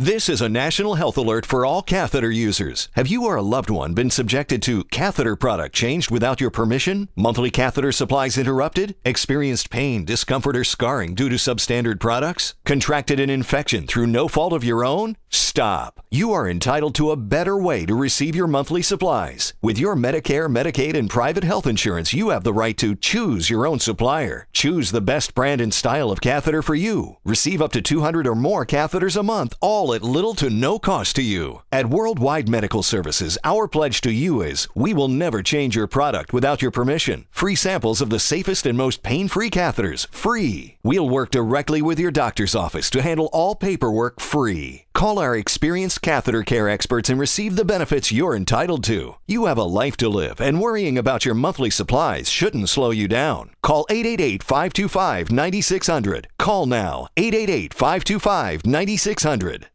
This is a national health alert for all catheter users. Have you or a loved one been subjected to catheter product changed without your permission? Monthly catheter supplies interrupted? Experienced pain, discomfort, or scarring due to substandard products? Contracted an infection through no fault of your own? Stop. You are entitled to a better way to receive your monthly supplies. With your Medicare, Medicaid, and private health insurance, you have the right to choose your own supplier. Choose the best brand and style of catheter for you. Receive up to 200 or more catheters a month, all at little to no cost to you. At Worldwide Medical Services, our pledge to you is we will never change your product without your permission. Free samples of the safest and most pain free catheters, free. We'll work directly with your doctor's office to handle all paperwork free. Call our experienced catheter care experts and receive the benefits you're entitled to. You have a life to live, and worrying about your monthly supplies shouldn't slow you down. Call 888 525 9600. Call now 888 525 9600.